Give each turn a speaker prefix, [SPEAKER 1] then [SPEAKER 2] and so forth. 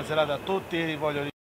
[SPEAKER 1] buona serata a tutti, voglio